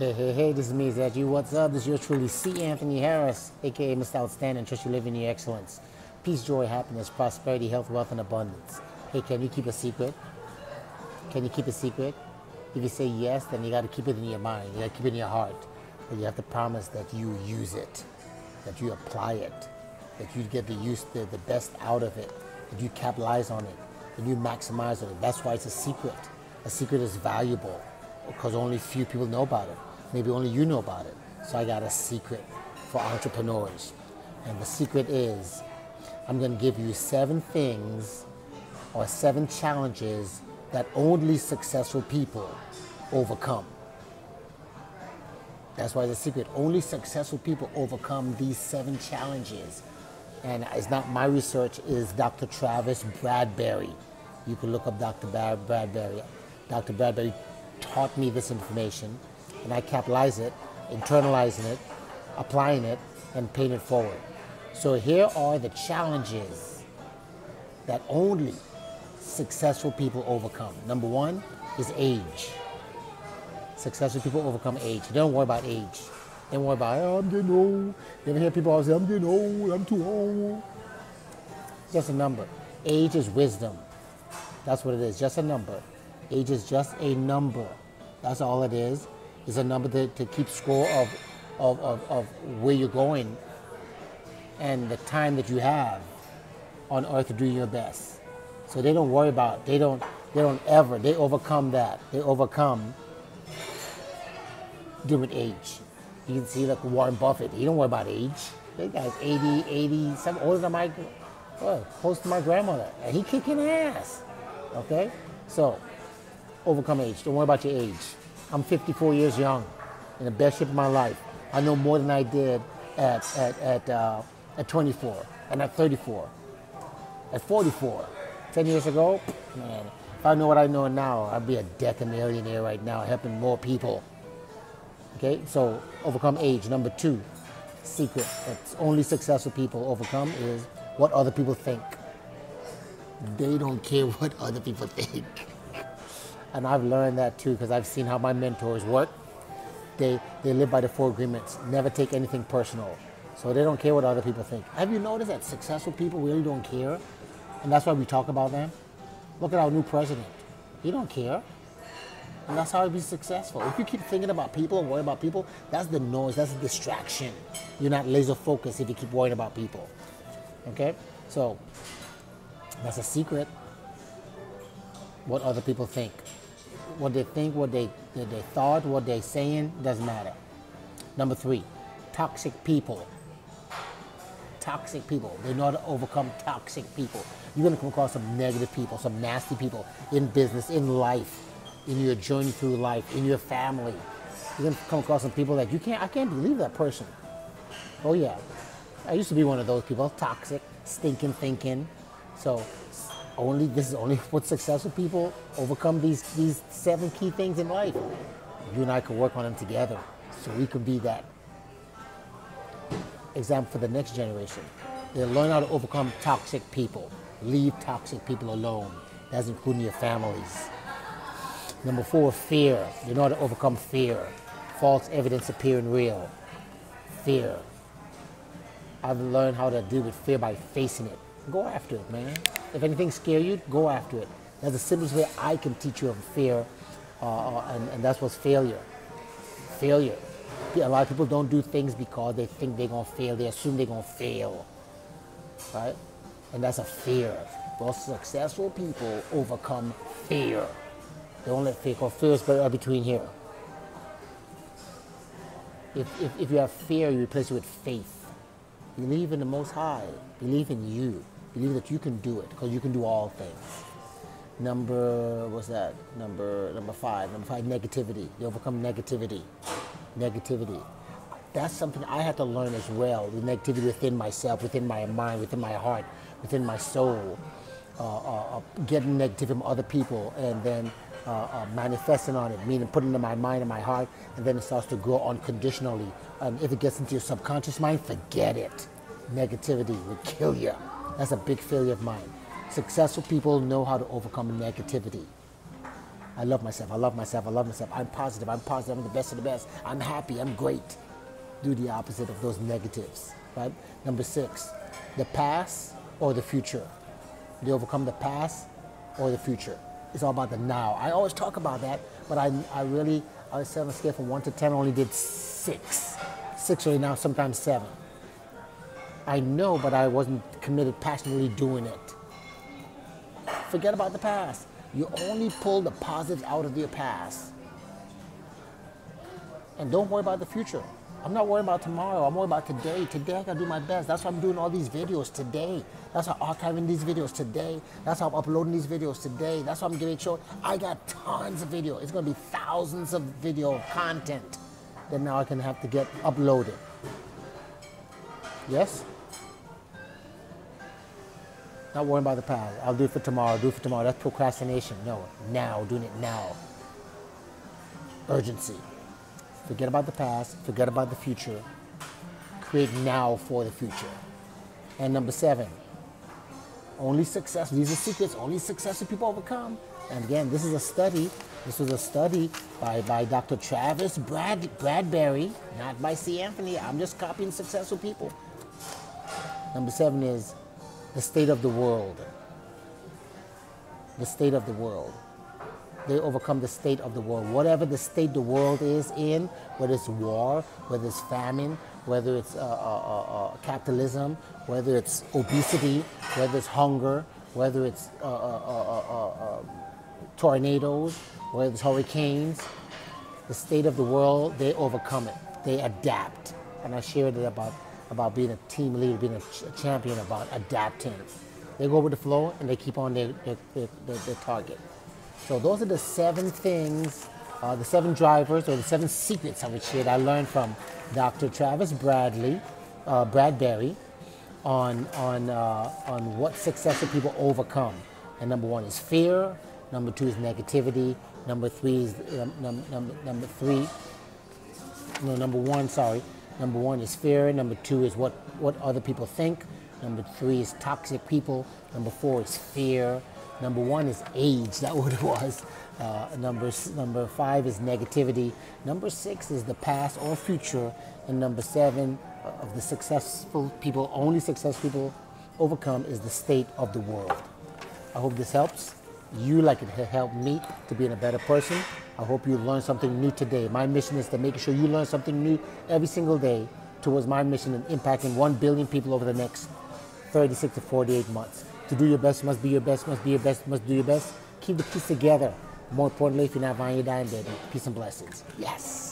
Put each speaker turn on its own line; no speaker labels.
Hey, hey, hey, this is me, Zed. You, what's up? This is your truly C. Anthony Harris, aka Mr. Outstanding. Trust you live in your excellence. Peace, joy, happiness, prosperity, health, wealth, and abundance. Hey, can you keep a secret? Can you keep a secret? If you say yes, then you got to keep it in your mind. You got to keep it in your heart. But you have to promise that you use it, that you apply it, that you get the use, the, the best out of it, that you capitalize on it, that you maximize on it. That's why it's a secret. A secret is valuable because only few people know about it. Maybe only you know about it. So I got a secret for entrepreneurs. And the secret is I'm going to give you seven things or seven challenges that only successful people overcome. That's why the secret. Only successful people overcome these seven challenges. And it's not my research, is Dr. Travis Bradberry. You can look up Dr. Bradberry. Dr. Bradberry taught me this information and I capitalize it, internalizing it, applying it, and paying it forward. So here are the challenges that only successful people overcome. Number one is age. Successful people overcome age. They don't worry about age. They don't worry about, oh, I'm getting old. You ever hear people always say, I'm getting old, I'm too old. Just a number. Age is wisdom. That's what it is, just a number. Age is just a number. That's all it is is a number to, to keep score of, of, of, of where you're going and the time that you have on earth to do your best. So they don't worry about, they don't, they don't ever, they overcome that. They overcome different age. You can see like Warren Buffett, he don't worry about age. That guy's 80, 80, some older than my, well, close to my grandmother. And he kicking ass. Okay? So, overcome age. Don't worry about your age. I'm 54 years young, in the best shape of my life. I know more than I did at, at, at, uh, at 24 and at 34. At 44, 10 years ago, man, if I know what I know now, I'd be a decamillionaire right now, helping more people. Okay, so overcome age. Number two, secret that only successful people overcome is what other people think. They don't care what other people think. And I've learned that too because I've seen how my mentors work. They, they live by the four agreements never take anything personal. So they don't care what other people think. Have you noticed that successful people really don't care? And that's why we talk about them. Look at our new president. He don't care. And that's how he be successful. If you keep thinking about people and worry about people, that's the noise, that's the distraction. You're not laser focused if you keep worrying about people. Okay? So that's a secret. What other people think what they think, what they, they thought, what they're saying, doesn't matter. Number three, toxic people. Toxic people. They know how to overcome toxic people. You're going to come across some negative people, some nasty people in business, in life, in your journey through life, in your family. You're going to come across some people that you can't, I can't believe that person. Oh, yeah. I used to be one of those people, toxic, stinking thinking. So only this is only what successful people overcome these these seven key things in life. You and I can work on them together, so we can be that example for the next generation. They learn how to overcome toxic people. Leave toxic people alone. That's including your families. Number four, fear. You know how to overcome fear. False evidence appearing real. Fear. I've learned how to deal with fear by facing it. Go after it, man. If anything scare you, go after it. That's the simplest way I can teach you of fear, uh, uh, and, and that's what's failure. Failure. A lot of people don't do things because they think they're gonna fail. They assume they're gonna fail, right? And that's a fear. Well, successful people overcome fear. They don't let fear go. Fear is between here. If, if, if you have fear, you replace it with faith. Believe in the Most High. Believe in you. Believe that you can do it because you can do all things. Number, what's that? Number, number five. Number five, negativity. You overcome negativity. Negativity. That's something I had to learn as well. The negativity within myself, within my mind, within my heart, within my soul. Uh, uh, uh getting negative from other people and then uh, uh, manifesting on it, meaning putting it in my mind and my heart, and then it starts to grow unconditionally. And if it gets into your subconscious mind, forget it. Negativity will kill you. That's a big failure of mine. Successful people know how to overcome negativity. I love myself. I love myself. I love myself. I'm positive. I'm positive. I'm the best of the best. I'm happy. I'm great. Do the opposite of those negatives. Right? Number six, the past or the future. They overcome the past or the future. It's all about the now. I always talk about that, but I, I really, I was on a scale from one to 10, I only did six. Six or now, sometimes seven. I know, but I wasn't committed, passionately doing it. Forget about the past. You only pull the positives out of your past. And don't worry about the future. I'm not worried about tomorrow. I'm worried about today. Today I gotta do my best. That's why I'm doing all these videos today. That's why I'm archiving these videos today. That's why I'm uploading these videos today. That's why I'm getting short. I got tons of video. It's gonna be thousands of video content that now I can have to get uploaded. Yes? Not worrying about the past. I'll do it for tomorrow. do it for tomorrow. That's procrastination. No, now, doing it now. Urgency. Forget about the past. Forget about the future. Create now for the future. And number seven, only success. These are secrets. Only successful people overcome. And again, this is a study. This was a study by, by Dr. Travis Brad, Bradberry, not by C. Anthony. I'm just copying successful people. Number seven is the state of the world. The state of the world. They overcome the state of the world. Whatever the state the world is in, whether it's war, whether it's famine, whether it's uh, uh, uh, uh capitalism, whether it's obesity, whether it's hunger, whether it's uh, uh, um, tornadoes, whether it's hurricanes, the state of the world, they overcome it. They adapt. And I shared it about about being a team leader, being a, ch- champion, about adapting. They go with the flow and they keep on their, their, their, their, their target. So those are the seven things, uh, the seven drivers or the seven secrets I would share that I learned from Dr. Travis Bradley, uh, Bradberry, on on uh, on what successful people overcome. And number one is fear. Number two is negativity. Number three is um, num, num, number three. No, number one. Sorry. Number one is fear. Number two is what, what other people think. Number three is toxic people. Number four is fear. Number one is age. That what it was. Uh, number number five is negativity. Number six is the past or future, and number seven of the successful people, only successful people overcome is the state of the world. I hope this helps you like it helped me to being a better person. I hope you learned something new today. My mission is to make sure you learn something new every single day towards my mission in impacting 1 billion people over the next 36 to 48 months. To do your best, must be your best, must be your best, must do your best. Keep the peace together. More importantly, if you're not buying, you're dying, baby. Peace and blessings. Yes.